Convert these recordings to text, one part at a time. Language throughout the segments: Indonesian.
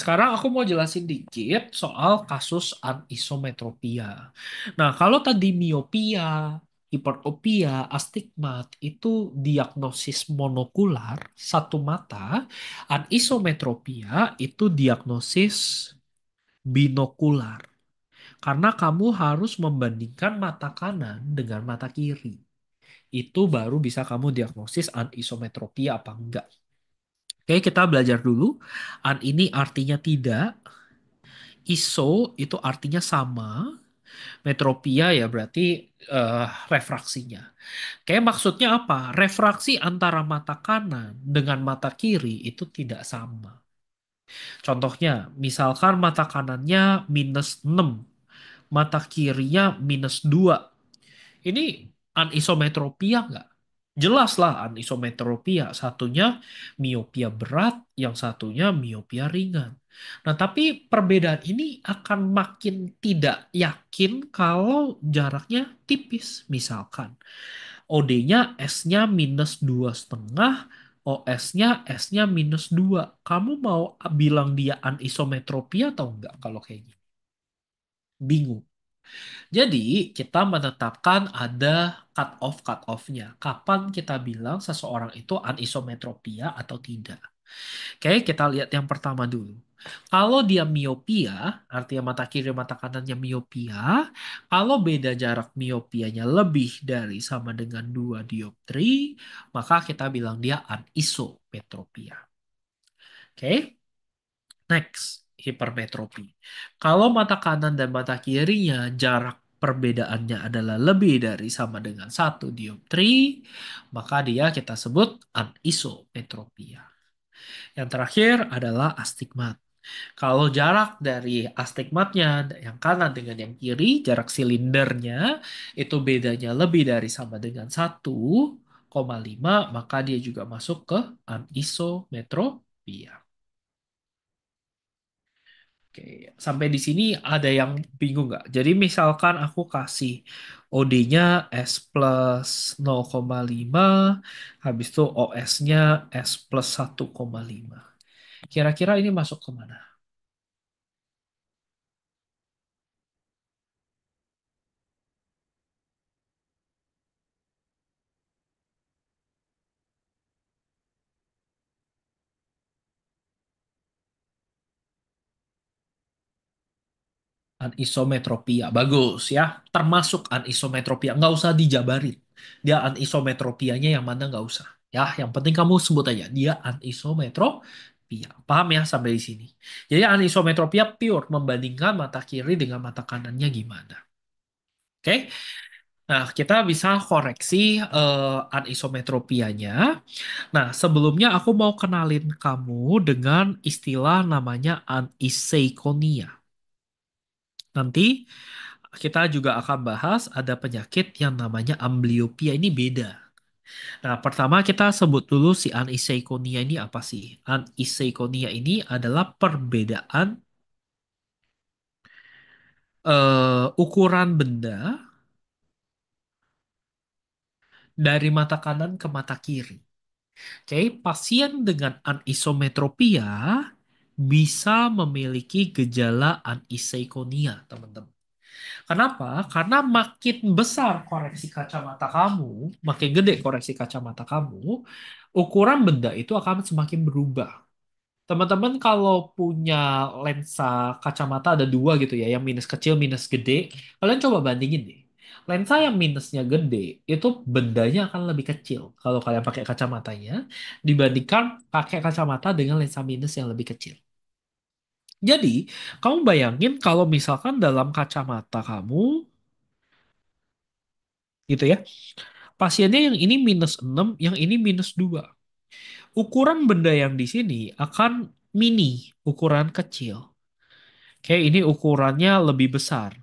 Sekarang aku mau jelasin dikit soal kasus anisometropia. Nah, kalau tadi miopia, hiperopia, astigmat itu diagnosis monokular, satu mata, anisometropia itu diagnosis binokular. Karena kamu harus membandingkan mata kanan dengan mata kiri. Itu baru bisa kamu diagnosis anisometropia apa enggak. Oke, kita belajar dulu. An ini artinya tidak, ISO itu artinya sama, metropia ya berarti eh, refraksinya. Kayak maksudnya apa? Refraksi antara mata kanan dengan mata kiri itu tidak sama. Contohnya, misalkan mata kanannya minus 6, mata kirinya minus 2. Ini anisometropia nggak? Jelas lah anisometropia. Satunya miopia berat, yang satunya miopia ringan. Nah, tapi perbedaan ini akan makin tidak yakin kalau jaraknya tipis. Misalkan OD-nya S-nya minus dua setengah, OS-nya S-nya minus 2. Kamu mau bilang dia anisometropia atau enggak kalau kayak gini? Bingung. Jadi, kita menetapkan ada cut off cut off-nya. Kapan kita bilang seseorang itu anisometropia atau tidak? Oke, kita lihat yang pertama dulu. Kalau dia miopia, artinya mata kiri mata kanannya miopia, kalau beda jarak miopianya lebih dari sama dengan 2 dioptri, maka kita bilang dia anisometropia. Oke? Next, hipermetropi. Kalau mata kanan dan mata kirinya jarak perbedaannya adalah lebih dari sama dengan satu dioptri, maka dia kita sebut anisometropia. Yang terakhir adalah astigmat. Kalau jarak dari astigmatnya yang kanan dengan yang kiri, jarak silindernya itu bedanya lebih dari sama dengan satu koma lima, maka dia juga masuk ke anisometropia. Oke, sampai di sini ada yang bingung nggak? Jadi misalkan aku kasih OD-nya S plus 0,5, habis itu OS-nya S plus 1,5. Kira-kira ini masuk ke mana? Anisometropia, bagus ya. Termasuk anisometropia, nggak usah dijabarin. Dia anisometropianya yang mana nggak usah. Ya, yang penting kamu sebut aja, dia anisometropia. Paham ya sampai di sini? Jadi anisometropia pure membandingkan mata kiri dengan mata kanannya gimana. Oke? Nah, kita bisa koreksi uh, anisometropianya. Nah, sebelumnya aku mau kenalin kamu dengan istilah namanya aniseikonia. Nanti kita juga akan bahas ada penyakit yang namanya amblyopia ini beda. Nah, pertama kita sebut dulu si aniseikonia ini apa sih? Aniseikonia ini adalah perbedaan uh, ukuran benda dari mata kanan ke mata kiri. Oke, pasien dengan anisometropia bisa memiliki gejala aniseikonia, teman-teman. Kenapa? Karena makin besar koreksi kacamata kamu, makin gede koreksi kacamata kamu, ukuran benda itu akan semakin berubah. Teman-teman kalau punya lensa kacamata ada dua gitu ya, yang minus kecil, minus gede, kalian coba bandingin deh. Lensa yang minusnya gede itu bendanya akan lebih kecil kalau kalian pakai kacamatanya dibandingkan pakai kacamata dengan lensa minus yang lebih kecil. Jadi, kamu bayangin kalau misalkan dalam kacamata kamu gitu ya. Pasiennya yang ini minus 6, yang ini minus 2. Ukuran benda yang di sini akan mini, ukuran kecil. Oke, ini ukurannya lebih besar.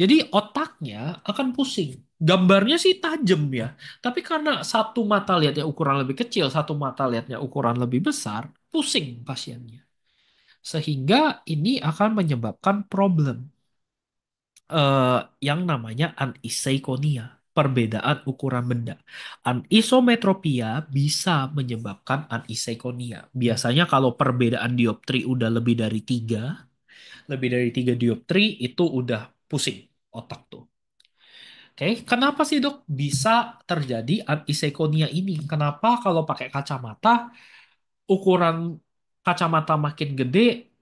Jadi otaknya akan pusing. Gambarnya sih tajam ya. Tapi karena satu mata lihatnya ukuran lebih kecil, satu mata lihatnya ukuran lebih besar, pusing pasiennya. Sehingga ini akan menyebabkan problem uh, yang namanya aniseikonia. perbedaan ukuran benda. Anisometropia bisa menyebabkan aniseikonia. Biasanya kalau perbedaan dioptri udah lebih dari tiga, lebih dari tiga dioptri itu udah pusing otak tuh. Oke, kenapa sih dok bisa terjadi aniseikonia ini? Kenapa kalau pakai kacamata ukuran kacamata makin gede,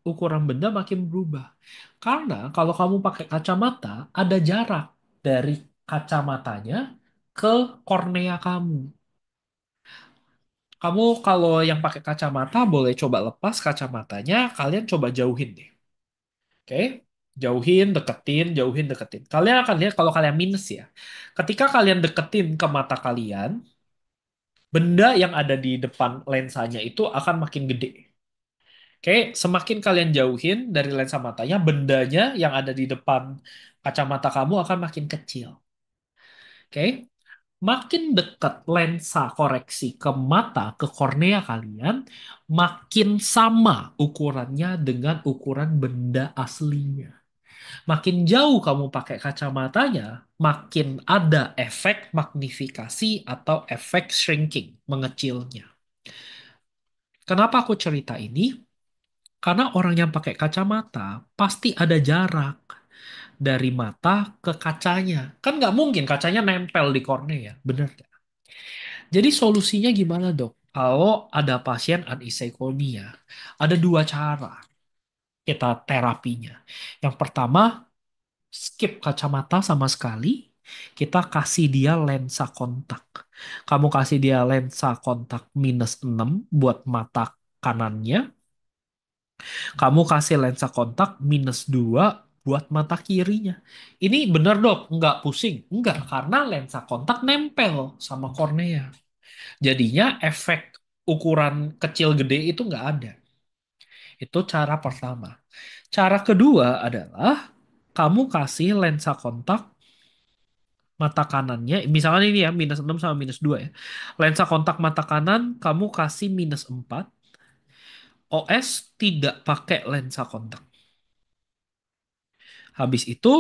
ukuran benda makin berubah. Karena kalau kamu pakai kacamata, ada jarak dari kacamatanya ke kornea kamu. Kamu kalau yang pakai kacamata boleh coba lepas kacamatanya, kalian coba jauhin deh. Oke? Jauhin, deketin, jauhin, deketin. Kalian akan lihat kalau kalian minus ya. Ketika kalian deketin ke mata kalian, benda yang ada di depan lensanya itu akan makin gede. Oke, semakin kalian jauhin dari lensa matanya, bendanya yang ada di depan kacamata kamu akan makin kecil. Oke, makin dekat lensa koreksi ke mata, ke kornea kalian, makin sama ukurannya dengan ukuran benda aslinya. Makin jauh kamu pakai kacamatanya, makin ada efek magnifikasi atau efek shrinking, mengecilnya. Kenapa aku cerita ini? Karena orang yang pakai kacamata pasti ada jarak dari mata ke kacanya. Kan nggak mungkin kacanya nempel di kornea, bener nggak? Jadi solusinya gimana dok? Kalau ada pasien aniseikonia, ada dua cara kita terapinya. Yang pertama, skip kacamata sama sekali, kita kasih dia lensa kontak. Kamu kasih dia lensa kontak minus 6 buat mata kanannya, kamu kasih lensa kontak minus 2 buat mata kirinya. Ini bener dok, nggak pusing. Nggak, karena lensa kontak nempel sama kornea. Jadinya efek ukuran kecil gede itu nggak ada. Itu cara pertama. Cara kedua adalah kamu kasih lensa kontak mata kanannya, misalnya ini ya, minus 6 sama minus 2 ya. Lensa kontak mata kanan kamu kasih minus 4. OS tidak pakai lensa kontak. Habis itu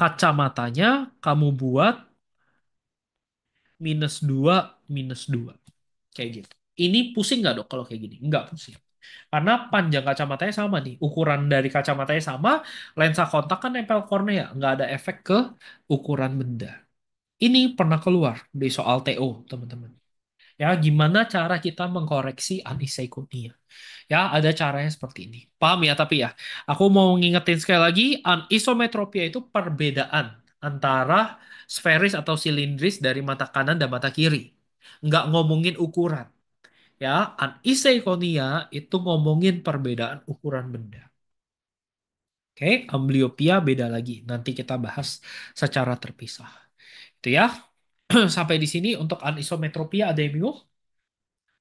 kacamatanya kamu buat minus 2, minus 2. Kayak gitu. Ini pusing nggak dok kalau kayak gini? Nggak pusing. Karena panjang kacamatanya sama nih. Ukuran dari kacamatanya sama, lensa kontak kan nempel kornea. Nggak ada efek ke ukuran benda. Ini pernah keluar di soal TO, teman-teman. Ya, gimana cara kita mengkoreksi aniseikonia? Ya, ada caranya seperti ini. Paham ya, tapi ya, aku mau ngingetin sekali lagi, anisometropia itu perbedaan antara sferis atau silindris dari mata kanan dan mata kiri. Nggak ngomongin ukuran. Ya, aniseikonia itu ngomongin perbedaan ukuran benda. Oke, ambliopia beda lagi. Nanti kita bahas secara terpisah. Itu ya. Sampai di sini untuk anisometropia ada yang bingung?